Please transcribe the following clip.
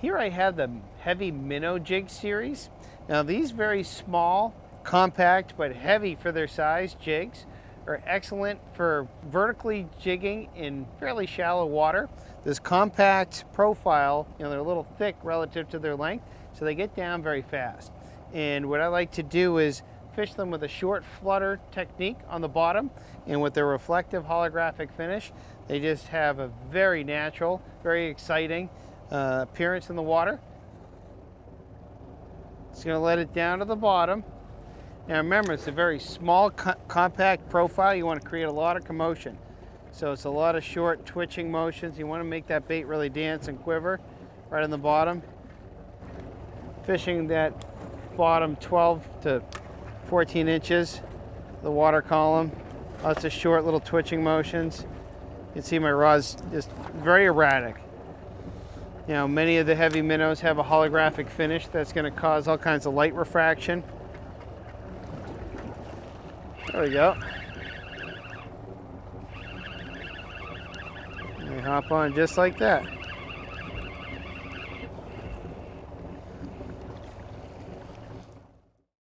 Here I have the heavy minnow jig series. Now these very small, compact, but heavy for their size jigs are excellent for vertically jigging in fairly shallow water. This compact profile, you know, they're a little thick relative to their length, so they get down very fast. And what I like to do is fish them with a short flutter technique on the bottom and with their reflective holographic finish, they just have a very natural, very exciting, uh, appearance in the water. It's going to let it down to the bottom. Now remember, it's a very small, co compact profile. You want to create a lot of commotion. So it's a lot of short twitching motions. You want to make that bait really dance and quiver right on the bottom. Fishing that bottom 12 to 14 inches, the water column. Lots of short little twitching motions. You can see my rod's just very erratic. You know, many of the heavy minnows have a holographic finish that's going to cause all kinds of light refraction. There we go. They hop on just like that.